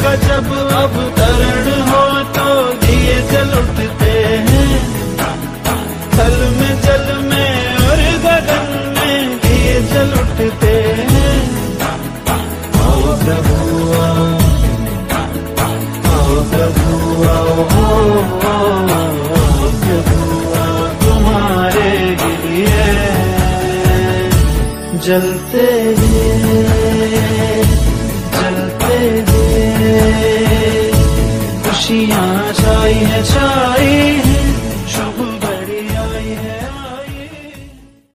का जब अवतरण हो तो दिए जल उठते हैं। थल में जल में और गगन में दिए जल उठते हैं। आओ प्रभु आओ आओ प्रभु आओ, तुम्हारे जलते हैं। छाई है छाई